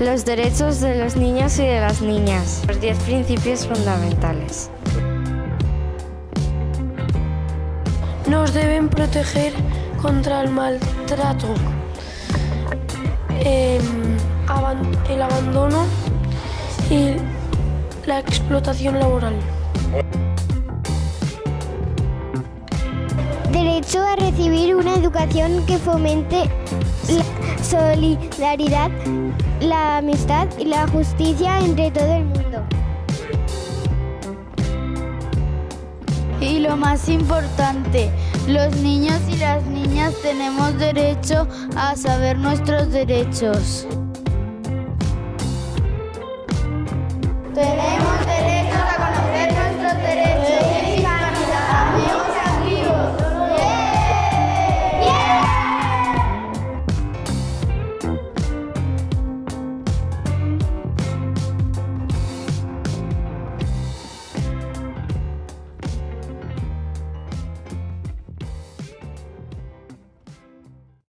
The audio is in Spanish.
los derechos de los niños y de las niñas. Los 10 principios fundamentales. Nos deben proteger contra el maltrato, em, el abandono y la explotación laboral. A recibir una educación que fomente la solidaridad, la amistad y la justicia entre todo el mundo. Y lo más importante, los niños y las niñas tenemos derecho a saber nuestros derechos.